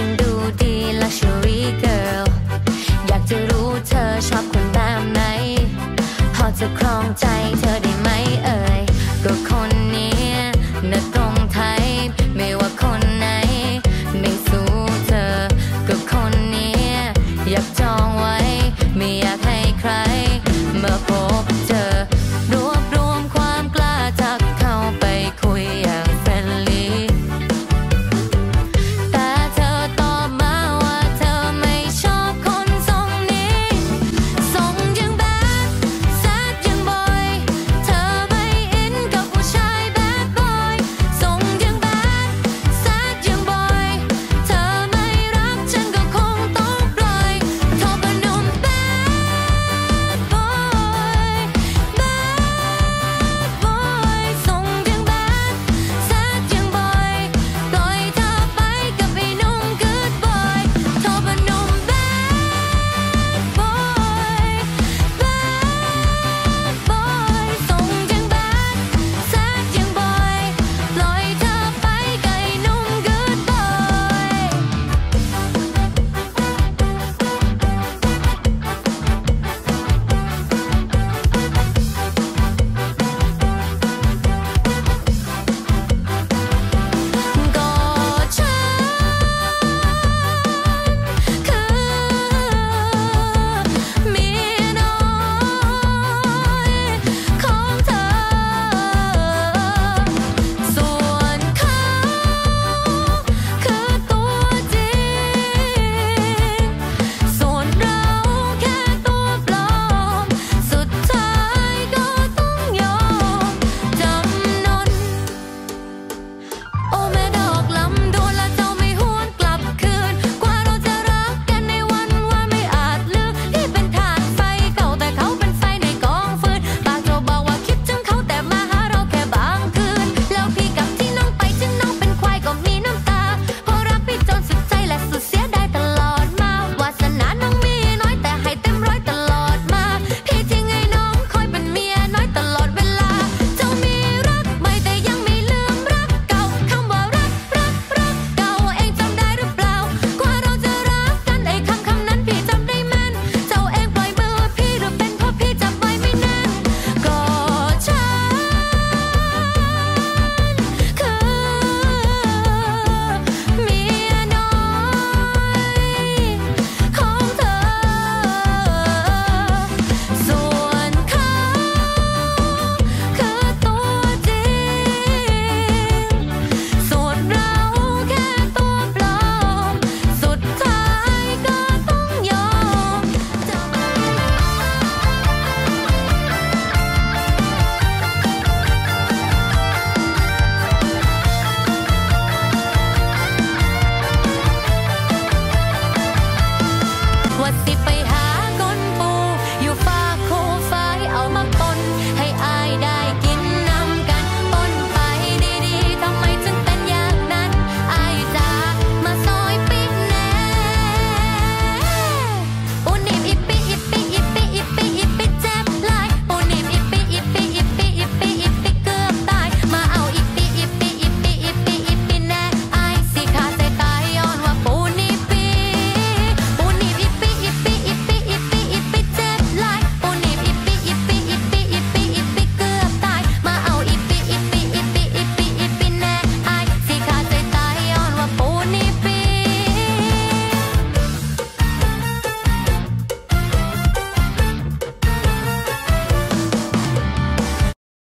ฉันดูดี luxury girl อยากจะรู้เธอชอบคนแบบไหนพอจะครองใจเธอได้ไหมเอ่ยก็คน